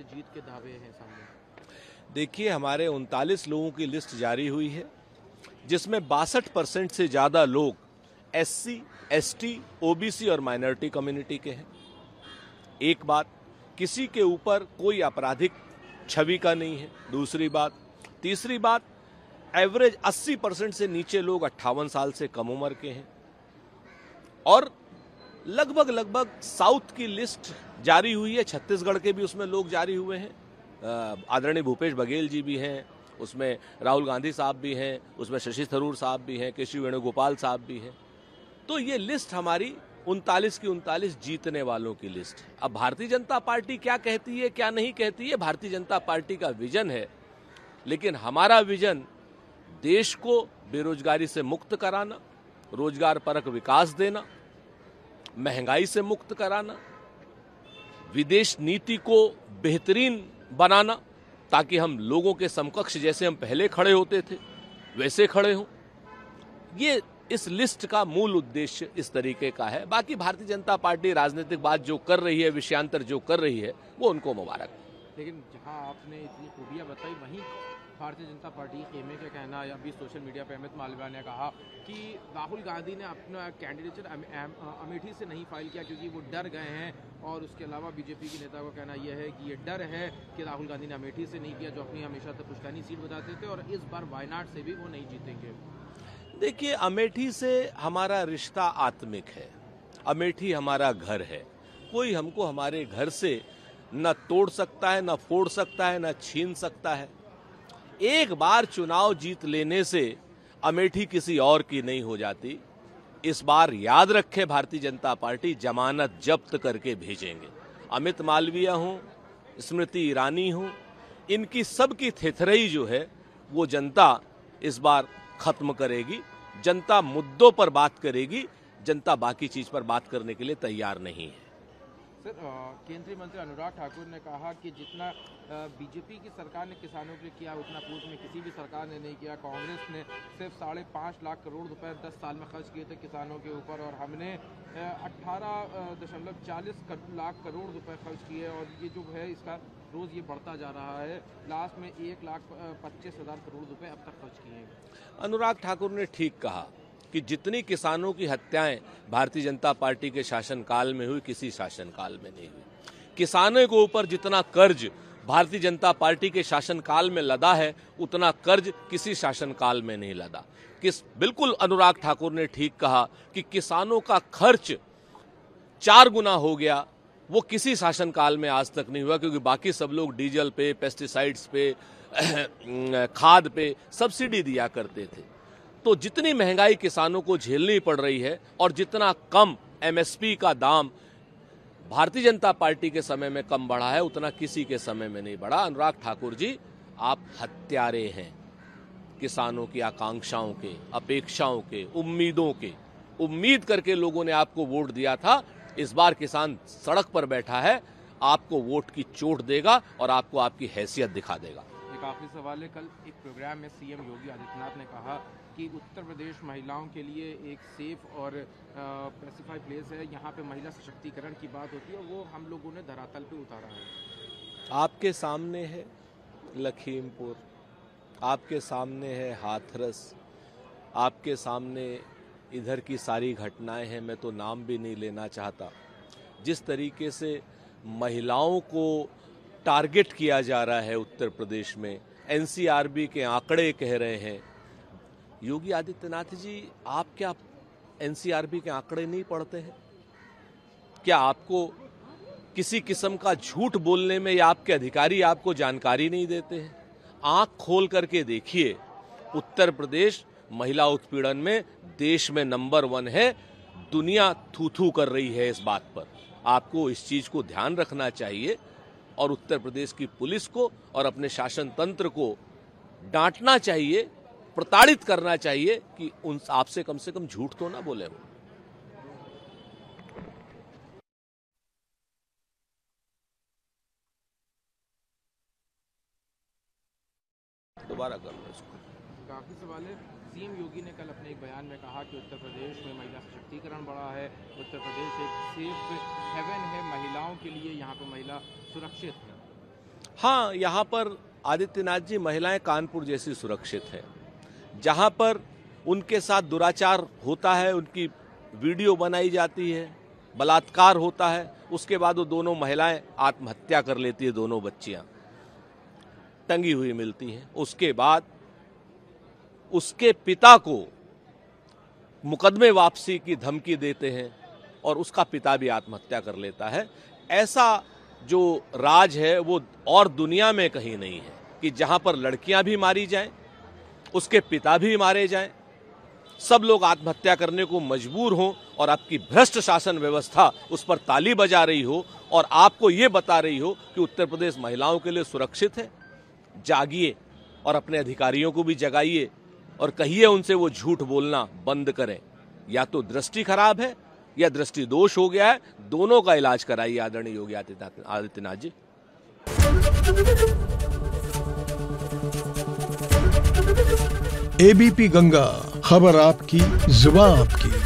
से जीत के दावे हैं सामने? देखिए हमारे उनतालीस लोगों की लिस्ट जारी हुई है जिसमें बासठ परसेंट से ज़्यादा लोग एससी, एसटी, ओबीसी और माइनॉरिटी कम्युनिटी के हैं। एक बात किसी के ऊपर कोई आपराधिक छवि का नहीं है। दूसरी बात तीसरी बात एवरेज 80 परसेंट से नीचे लोग अट्ठावन साल से कम उम्र के हैं। और लगभग लगभग साउथ की लिस्ट जारी हुई है, छत्तीसगढ़ के भी उसमें लोग जारी हुए हैं। आदरणीय भूपेश बघेल जी भी हैं, उसमें राहुल गांधी साहब भी हैं, उसमें शशि थरूर साहब भी हैं केशव वेणुगोपाल साहब भी हैं। तो ये लिस्ट हमारी उनतालीस की उनतालीस जीतने वालों की लिस्ट है। अब भारतीय जनता पार्टी क्या कहती है, क्या नहीं कहती है, भारतीय जनता पार्टी का विजन है। लेकिन हमारा विजन, देश को बेरोजगारी से मुक्त कराना रोज़गार परक विकास देना महँगाई से मुक्त कराना, विदेश नीति को बेहतरीन बनाना, ताकि हम लोगों के समकक्ष जैसे हम पहले खड़े होते थे, वैसे खड़े हों। ये इस लिस्ट का मूल उद्देश्य इस तरीके का है। बाकी भारतीय जनता पार्टी राजनीतिक बात जो कर रही है, विषयांतर जो कर रही है, वो उनको मुबारक। लेकिन जहाँ आपने इतनी खूबियाँ बताई, वहीं भारतीय जनता पार्टी खेमे का कहना है, अभी सोशल मीडिया पर अमित मालवीय ने कहा कि राहुल गांधी ने अपना कैंडिडेचर अमेठी से नहीं फ़ाइल किया क्योंकि वो डर गए हैं। और उसके अलावा बीजेपी के नेता का कहना यह है कि ये डर है कि राहुल गांधी ने अमेठी से नहीं किया, जो अपनी हमेशा से पुश्तैनी सीट बताते थे और इस बार वायनाड से भी वो नहीं जीतेंगे। देखिए, अमेठी से हमारा रिश्ता आत्मिक है। अमेठी हमारा घर है। कोई हमको हमारे घर से न तोड़ सकता है, न फोड़ सकता है, न छीन सकता है। एक बार चुनाव जीत लेने से अमेठी किसी और की नहीं हो जाती। इस बार याद रखे, भारतीय जनता पार्टी जमानत जब्त करके भेजेंगे। अमित मालवीय हूँ, स्मृति ईरानी हूँ, इनकी सबकी थेथरई जो है, वो जनता इस बार खत्म करेगी। जनता मुद्दों पर बात करेगी, जनता बाकी चीज़ पर बात करने के लिए तैयार नहीं है। सर केंद्रीय मंत्री अनुराग ठाकुर ने कहा कि जितना बीजेपी की सरकार ने किसानों के लिए किया, उतना पूर्व में किसी भी सरकार ने नहीं किया। कांग्रेस ने सिर्फ़ साढ़े पाँच लाख करोड़ रुपए दस साल में खर्च किए थे किसानों के ऊपर और हमने अट्ठारह दशमलव चालीस लाख करोड़ रुपए खर्च किए और ये जो है इसका रोज़ ये बढ़ता जा रहा है। लास्ट में एक लाख पच्चीस हज़ार करोड़ रुपए अब तक खर्च किए अनुराग ठाकुर ने ठीक कहा कि जितनी किसानों की हत्याएँ भारतीय जनता पार्टी के शासनकाल में हुई, किसी शासनकाल में नहीं हुई। किसानों के ऊपर जितना कर्ज भारतीय जनता पार्टी के शासनकाल में लदा है, उतना कर्ज किसी शासनकाल में नहीं लदा। किस, बिल्कुल अनुराग ठाकुर ने ठीक कहा कि किसानों का खर्च चार गुना हो गया, वो किसी शासनकाल में आज तक नहीं हुआ, क्योंकि बाकी सब लोग डीजल पे, पेस्टिसाइड्स पे, खाद पे सब्सिडी दिया करते थे। तो जितनी महँगाई किसानों को झेलनी पड़ रही है और जितना कम एमएसपी का दाम भारतीय जनता पार्टी के समय में कम बढ़ा है, उतना किसी के समय में नहीं बढ़ा। अनुराग ठाकुर जी, आप हत्यारे हैं किसानों की आकांक्षाओं के, अपेक्षाओं के, उम्मीदों के। उम्मीद करके लोगों ने आपको वोट दिया था, इस बार किसान सड़क पर बैठा है, आपको वोट की चोट देगा और आपको आपकी हैसियत दिखा देगा। एक आखिरी सवाल है। कल एक प्रोग्राम में सीएम योगी आदित्यनाथ ने कहा कि उत्तर प्रदेश महिलाओं के लिए एक सेफ़ और स्पेसिफाइड प्लेस है। यहाँ पे महिला सशक्तिकरण की बात होती है वो हम लोगों ने धरातल पे उतारा है। आपके सामने है लखीमपुर, आपके सामने है हाथरस, आपके सामने इधर की सारी घटनाएँ हैं, मैं तो नाम भी नहीं लेना चाहता। जिस तरीके से महिलाओं को टारगेट किया जा रहा है उत्तर प्रदेश में। एनसीआरबी के आंकड़े कह रहे हैं। योगी आदित्यनाथ जी, आप क्या एनसीआरबी के आंकड़े नहीं पढ़ते हैं? क्या आपको किसी किस्म का झूठ बोलने में या आपके अधिकारी आपको जानकारी नहीं देते हैं? आँख खोल करके देखिए, उत्तर प्रदेश महिला उत्पीड़न में देश में नंबर वन है, दुनिया थू थू कर रही है इस बात पर। आपको इस चीज़ को ध्यान रखना चाहिए। और उत्तर प्रदेश की पुलिस को और अपने शासन तंत्र को डांटना चाहिए, प्रताड़ित करना चाहिए कि उन आपसे कम से कम झूठ तो ना बोले वो। दोबारा कर लो इसको। काफ़ी सवाल है। सीएम योगी ने कल अपने एक बयान में कहा कि उत्तर प्रदेश में महिला सशक्तिकरण बढ़ा है। उत्तर प्रदेश एक सेफ़ हेवन है। महिलाओं के लिए यहाँ पर महिला सुरक्षित है। हाँ यहाँ पर आदित्यनाथ जी, महिलाएँ कानपुर जैसी सुरक्षित है। जहाँ पर उनके साथ दुराचार होता है, उनकी वीडियो बनाई जाती है, बलात्कार होता है, उसके बाद वो दोनों महिलाएँ आत्महत्या कर लेती है, दोनों बच्चियाँ। टंगी हुई मिलती हैं। उसके बाद उसके पिता को मुकदमे वापसी की धमकी देते हैं और उसका पिता भी आत्महत्या कर लेता है। ऐसा जो राज है, वो और दुनिया में कहीं नहीं है कि जहाँ पर लड़कियाँ भी मारी जाएँ, उसके पिता भी मारे जाएँ। सब लोग आत्महत्या करने को मजबूर हों और आपकी भ्रष्ट शासन व्यवस्था उस पर ताली बजा रही हो और आपको ये बता रही हो कि उत्तर प्रदेश महिलाओं के लिए सुरक्षित है। जागिए और अपने अधिकारियों को भी जगाइए। और कहिए उनसे वो झूठ बोलना बंद करें। या तो दृष्टि खराब है, या दृष्टि दोष हो गया है, दोनों का इलाज कराइए आदरणीय योगी आदित्यनाथ जी। एबीपी गंगा, खबर आपकी जुबा आपकी।